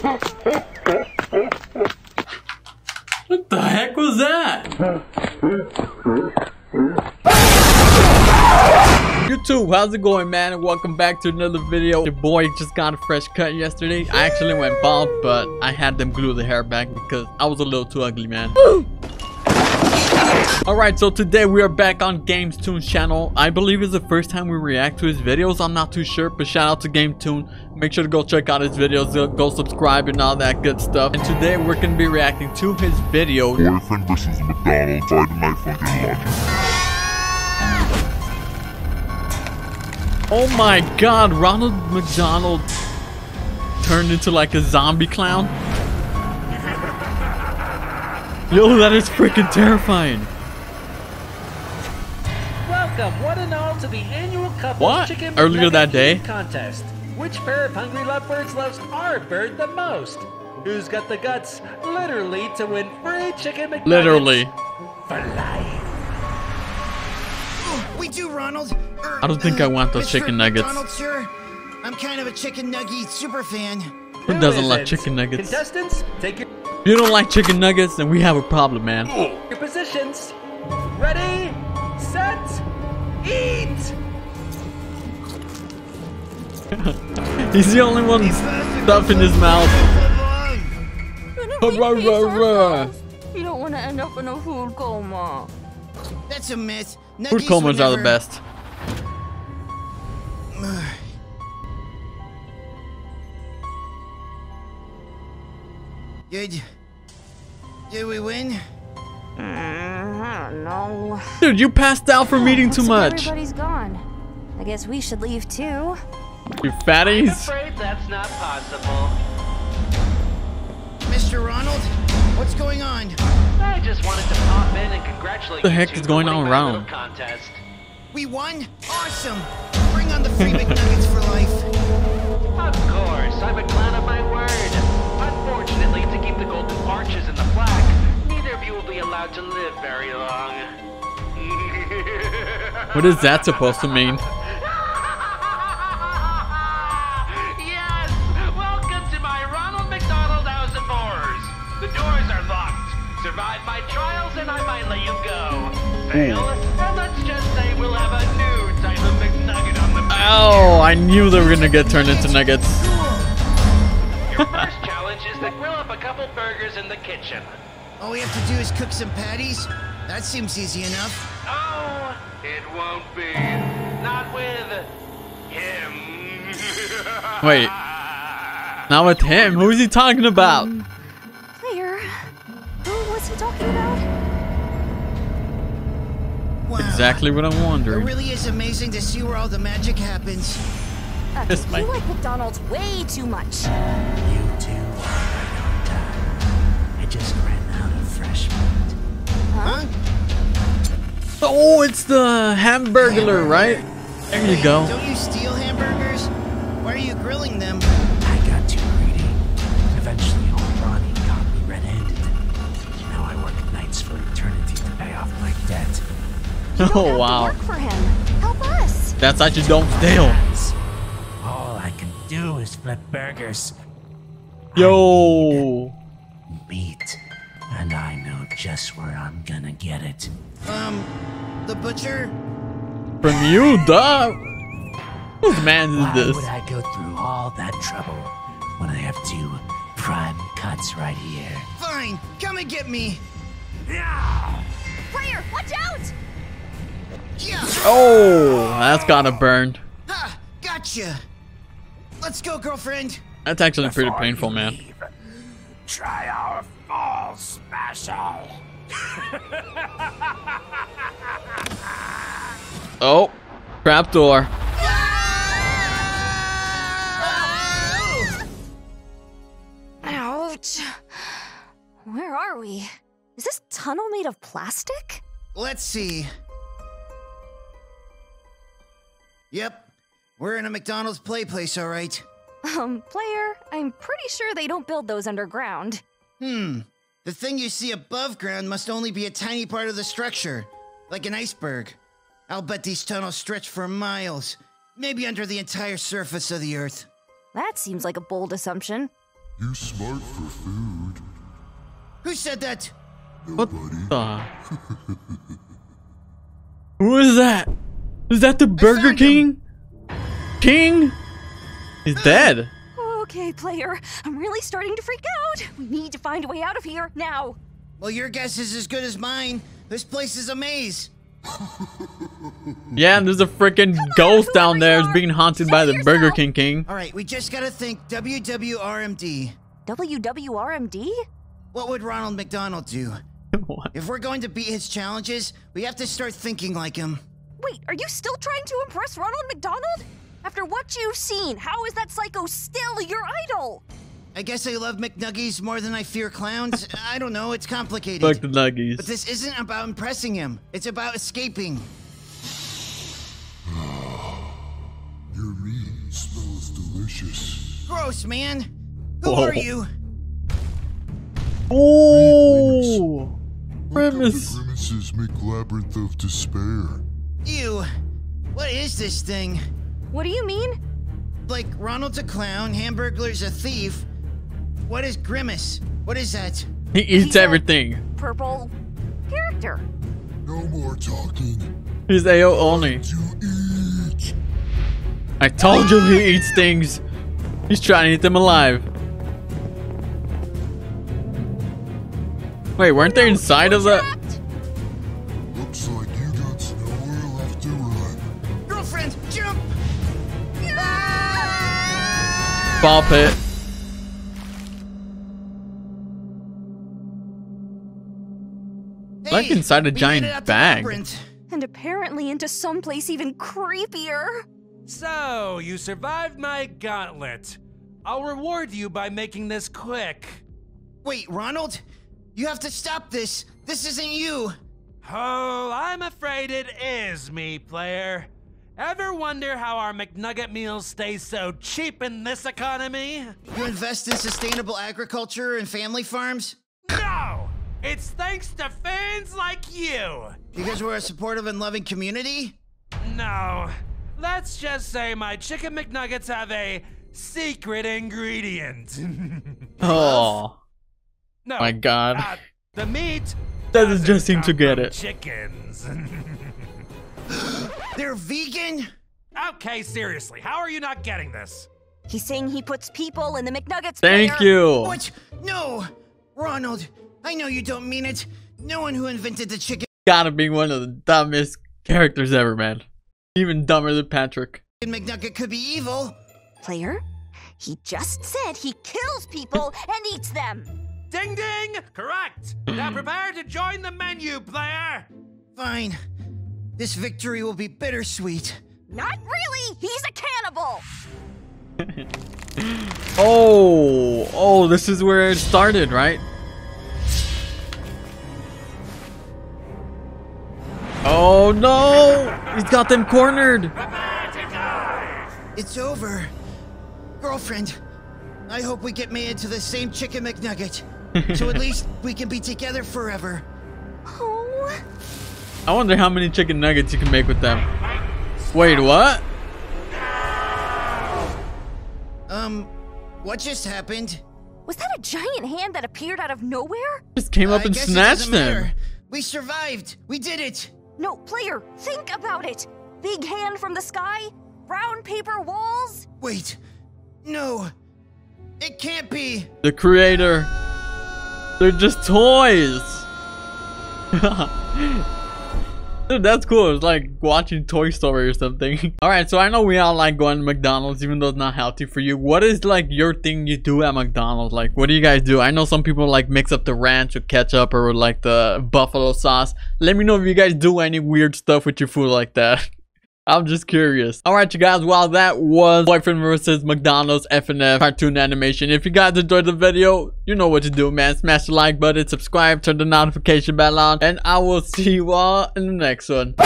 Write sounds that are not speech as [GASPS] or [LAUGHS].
What the heck was that? YouTube, how's it going, man? And welcome back to another video. Your boy just got a fresh cut yesterday. I actually went bald, but I had them glue the hair back because I was a little too ugly, man. [LAUGHS] Alright, so today we are back on GameToon's channel. I believe it's the first time we react to his videos. I'm not too sure, but shout out to GameToon. Make sure to go check out his videos, uh, go subscribe and all that good stuff. And today we're going to be reacting to his video. Boyfriend versus McDonald's, I my fucking lunch. Oh my god, Ronald McDonald turned into like a zombie clown. Yo, that is freaking terrifying. Welcome, one and all, to the annual Couple What? Chicken Earlier that day? contest. Which pair of hungry lovebirds loves our bird the most? Who's got the guts, literally, to win free chicken McNuggets Literally. for life? We do, Ronald. Er, I don't think I want those Mr. chicken nuggets. McDonald, sir. I'm kind of a chicken nugget super fan. Who doesn't like chicken nuggets? Contestants, take your, If you don't like chicken nuggets, then we have a problem, man. your positions. Ready, set, eat! [LAUGHS] He's the only one stuffing his mouth. Gonna be Rah, rah, rah. You don't want to end up in a food coma. That's a myth. Food comas would are the best. [SIGHS] Did, did we win? Mm, I don't know. Dude, you passed out from eating too much. Everybody's gone. I guess we should leave too. You fatties. I'm Afraid that's not possible. Mr. Ronald, what's going on? I just wanted to pop in and congratulate The you heck two is going winning on my around? contest. We won? Awesome. Bring on the free McNuggets for life. Of course, I'm a clown of my word. Unfortunately, to keep the golden arches in the plaque, neither of you will be allowed to live very long. [LAUGHS] What is that supposed to mean? [LAUGHS] yes! Welcome to my Ronald McDonald House of Horrors. The doors are locked. Survive my trials and I might let you go. Fail, and let's just say we'll have a new type of McNugget on the menu. Oh, I knew they were gonna get turned into nuggets. Couple burgers in the kitchen. All we have to do is cook some patties. That seems easy enough. Oh, it won't be. Not with him. [LAUGHS] Wait. Not with him. Who is he talking about? Player, who was he talking about? Wow. Exactly what I'm wondering. It really is amazing to see where all the magic happens. Uh, This you might- like McDonald's way too much. You just ran out of fresh meat. Huh? Oh, it's the hamburglar, right? There you go. Don't you steal hamburgers? Why are you grilling them? I got too greedy. Eventually, old Ronnie caught me red-handed. Now I work nights for eternity to pay off my debt. Don't [LAUGHS] Oh have to wow. work for him. Help us. That's how you don't steal. All I can do is flip burgers. Yo. Meat. And I know just where I'm gonna get it. Um, the butcher? From you, duh. Whose man Why is this? would I go through all that trouble when I have two prime cuts right here? Fine, come and get me. Yeah. Player, watch out! Yeah, Oh, that's gotta burn. ha, gotcha. Let's go, girlfriend. That's actually pretty painful, man. Try our fall special. Oh, trap door. Ouch. Where are we? Is this tunnel made of plastic? Let's see. Yep, we're in a McDonald's play place, all right. Um, player, I'm pretty sure they don't build those underground. Hmm. The thing you see above ground must only be a tiny part of the structure, like an iceberg. I'll bet these tunnels stretch for miles, maybe under the entire surface of the Earth. That seems like a bold assumption. You smart for food. Who said that? What the? [LAUGHS] Who is that? Is that the Burger King? him. King? King? He's dead. [GASPS] Okay, player. I'm really starting to freak out. We need to find a way out of here now. Well, your guess is as good as mine. This place is a maze. [LAUGHS] Yeah, and there's a freaking ghost down whoever there you are, being haunted say by it the Burger. King King. All right, we just gotta think WWRMD. WWRMD? What would Ronald McDonald do? [LAUGHS] What? If we're going to beat his challenges, we have to start thinking like him. Wait, are you still trying to impress Ronald McDonald? After what you've seen, how is that psycho still your idol? I guess I love McNuggies more than I fear clowns. [LAUGHS] I don't know, it's complicated. Fuck the Nuggies. But this isn't about impressing him. It's about escaping. [SIGHS] Your meat smells delicious. Gross, man. Who Whoa. are you? Oh! Welcome Grimace. to Grimace's McLabyrinth of Despair. You. What is this thing? What do you mean? Like Ronald's a clown, Hamburglar's a thief. What is Grimace? What is that? He eats He's a- everything. Purple character. No more talking. He's AO only. You eat. I told you he eats things. He's trying to eat them alive. Wait, weren't they inside of the... ball pit? Like inside a giant made it out the bag. And apparently into someplace even creepier. So, you survived my gauntlet. I'll reward you by making this quick. Wait, Ronald? You have to stop this. This isn't you. Oh, I'm afraid it is me, player. Ever wonder how our McNugget meals stay so cheap in this economy? You invest in sustainable agriculture and family farms? No! It's thanks to fans like you! Because we're a supportive and loving community? No. Let's just say my chicken McNuggets have a secret ingredient. [LAUGHS] Oh, no. my God. uh, the meat Doesn't doesn't just seem to get it. Chickens. [LAUGHS] [GASPS] [LAUGHS] They're vegan? okay, seriously, how are you not getting this? He's saying he puts people in the McNuggets Thank player. you. What? No! Ronald, I know you don't mean it. No one who invented the chicken Gotta be one of the dumbest characters ever, man. Even dumber than Patrick. McNugget could be evil. Player? He just said he kills people and eats them. Ding ding! Correct! now prepare to join the menu, player! Fine. This victory will be bittersweet. Not really. He's a cannibal. [LAUGHS] Oh, oh, this is where it started, right? Oh no! He's got them cornered! It's over. Girlfriend, I hope we get made into the same chicken McNugget. [LAUGHS] so at least we can be together forever. I wonder how many chicken nuggets you can make with them. Wait, what? Um, what just happened? Was that a giant hand that appeared out of nowhere? Just came up I and guess snatched them. We survived. We did it. No, player, think about it. Big hand from the sky, brown paper walls. Wait. No. It can't be. The creator. They're just toys. [LAUGHS] Dude, that's cool. It's like watching Toy Story or something. [LAUGHS] Alright, so I know we all like going to McDonald's even though it's not healthy for you. What is like your thing you do at McDonald's? Like, what do you guys do? I know some people like mix up the ranch with ketchup or like the buffalo sauce. Let me know if you guys do any weird stuff with your food like that. [LAUGHS] I'm just curious. Alright, you guys, well, that was Boyfriend versus McDonald's FNF cartoon animation. If you guys enjoyed the video, you know what to do, man. Smash the like button, subscribe, turn the notification bell on, and I will see you all in the next one.